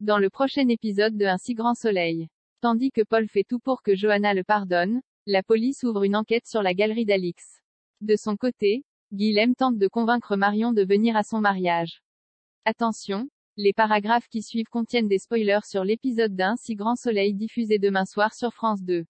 Dans le prochain épisode de Un si grand soleil. Tandis que Paul fait tout pour que Johanna le pardonne, la police ouvre une enquête sur la galerie d'Alix. De son côté, Guilhem tente de convaincre Marion de venir à son mariage. Attention, les paragraphes qui suivent contiennent des spoilers sur l'épisode d'un si grand soleil diffusé demain soir sur France 2.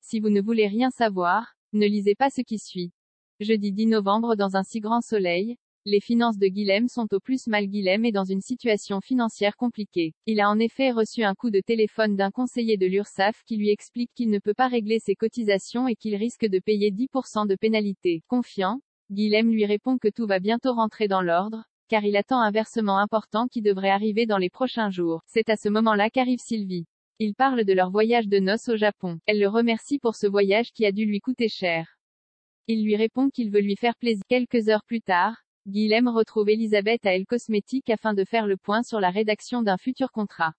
Si vous ne voulez rien savoir, ne lisez pas ce qui suit. Jeudi 10 novembre dans un si grand soleil, les finances de Guilhem sont au plus mal Guilhem est dans une situation financière compliquée. Il a en effet reçu un coup de téléphone d'un conseiller de l'URSSAF qui lui explique qu'il ne peut pas régler ses cotisations et qu'il risque de payer 10% de pénalité. Confiant, Guilhem lui répond que tout va bientôt rentrer dans l'ordre, car il attend un versement important qui devrait arriver dans les prochains jours. C'est à ce moment-là qu'arrive Sylvie. Il parle de leur voyage de noces au Japon. Elle le remercie pour ce voyage qui a dû lui coûter cher. Il lui répond qu'il veut lui faire plaisir. Quelques heures plus tard, Guilhem retrouve Elisabeth à El Cosmétique afin de faire le point sur la rédaction d'un futur contrat.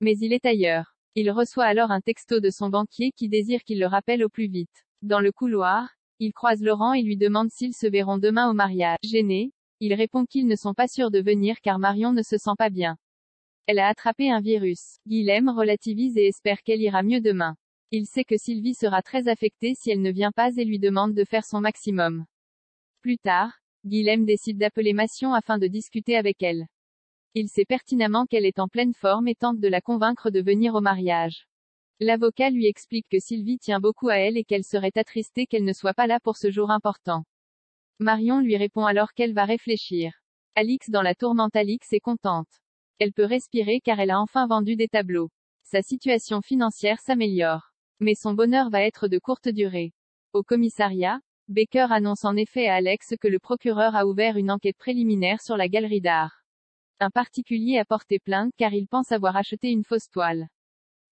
Mais il est ailleurs. Il reçoit alors un texto de son banquier qui désire qu'il le rappelle au plus vite. Dans le couloir, il croise Laurent et lui demande s'ils se verront demain au mariage. Gêné, il répond qu'ils ne sont pas sûrs de venir car Marion ne se sent pas bien. Elle a attrapé un virus. Guilhem relativise et espère qu'elle ira mieux demain. Il sait que Sylvie sera très affectée si elle ne vient pas et lui demande de faire son maximum. Plus tard, Guilhem décide d'appeler Massion afin de discuter avec elle. Il sait pertinemment qu'elle est en pleine forme et tente de la convaincre de venir au mariage. L'avocat lui explique que Sylvie tient beaucoup à elle et qu'elle serait attristée qu'elle ne soit pas là pour ce jour important. Marion lui répond alors qu'elle va réfléchir. Alix dans la tourmente Alix est contente. Elle peut respirer car elle a enfin vendu des tableaux. Sa situation financière s'améliore. Mais son bonheur va être de courte durée. Au commissariat, Baker annonce en effet à Alex que le procureur a ouvert une enquête préliminaire sur la galerie d'art. Un particulier a porté plainte car il pense avoir acheté une fausse toile.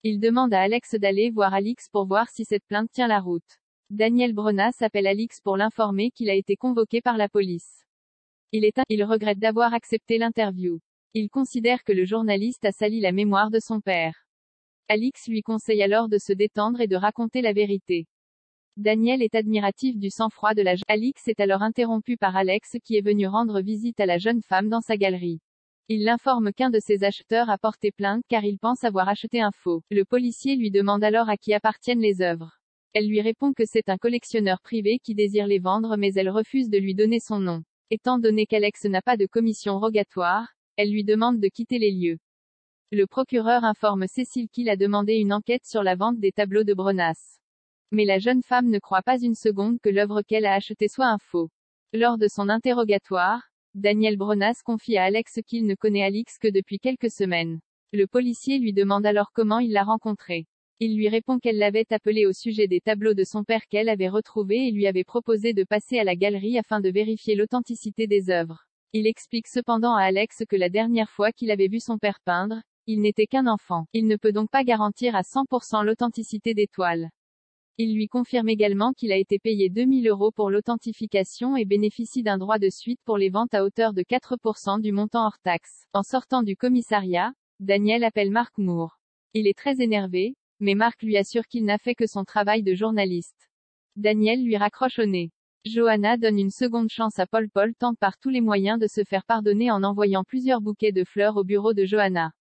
Il demande à Alex d'aller voir Alix pour voir si cette plainte tient la route. Daniel Brenas appelle Alix pour l'informer qu'il a été convoqué par la police. Il il regrette d'avoir accepté l'interview. Il considère que le journaliste a sali la mémoire de son père. Alix lui conseille alors de se détendre et de raconter la vérité. Daniel est admiratif du sang-froid de la jeune. Alix est alors interrompu par Alex qui est venu rendre visite à la jeune femme dans sa galerie. Il l'informe qu'un de ses acheteurs a porté plainte car il pense avoir acheté un faux. Le policier lui demande alors à qui appartiennent les œuvres. Elle lui répond que c'est un collectionneur privé qui désire les vendre mais elle refuse de lui donner son nom. Étant donné qu'Alex n'a pas de commission rogatoire, elle lui demande de quitter les lieux. Le procureur informe Cécile qu'il a demandé une enquête sur la vente des tableaux de Brenas. Mais la jeune femme ne croit pas une seconde que l'œuvre qu'elle a achetée soit un faux. Lors de son interrogatoire, Daniel Bronas confie à Alex qu'il ne connaît Alix que depuis quelques semaines. Le policier lui demande alors comment il l'a rencontré. Il lui répond qu'elle l'avait appelé au sujet des tableaux de son père qu'elle avait retrouvés et lui avait proposé de passer à la galerie afin de vérifier l'authenticité des œuvres. Il explique cependant à Alex que la dernière fois qu'il avait vu son père peindre, il n'était qu'un enfant. Il ne peut donc pas garantir à 100% l'authenticité des toiles. Il lui confirme également qu'il a été payé 2000 euros pour l'authentification et bénéficie d'un droit de suite pour les ventes à hauteur de 4% du montant hors taxe. En sortant du commissariat, Daniel appelle Marc Moore. Il est très énervé, mais Marc lui assure qu'il n'a fait que son travail de journaliste. Daniel lui raccroche au nez. Johanna donne une seconde chance à Paul. Paul tente par tous les moyens de se faire pardonner en envoyant plusieurs bouquets de fleurs au bureau de Johanna.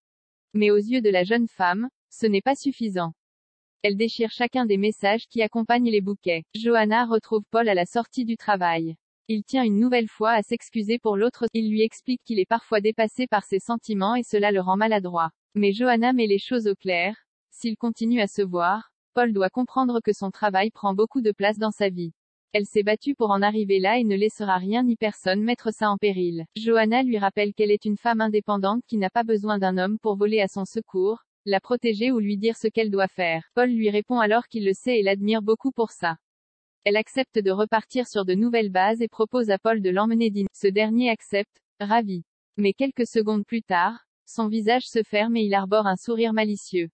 Mais aux yeux de la jeune femme, ce n'est pas suffisant. Elle déchire chacun des messages qui accompagnent les bouquets. Johanna retrouve Paul à la sortie du travail. Il tient une nouvelle fois à s'excuser pour l'autre. Il lui explique qu'il est parfois dépassé par ses sentiments et cela le rend maladroit. Mais Johanna met les choses au clair. S'il continue à se voir, Paul doit comprendre que son travail prend beaucoup de place dans sa vie. Elle s'est battue pour en arriver là et ne laissera rien ni personne mettre ça en péril. Johanna lui rappelle qu'elle est une femme indépendante qui n'a pas besoin d'un homme pour voler à son secours, la protéger ou lui dire ce qu'elle doit faire. Paul lui répond alors qu'il le sait et l'admire beaucoup pour ça. Elle accepte de repartir sur de nouvelles bases et propose à Paul de l'emmener dîner. Ce dernier accepte, ravi. Mais quelques secondes plus tard, son visage se ferme et il arbore un sourire malicieux.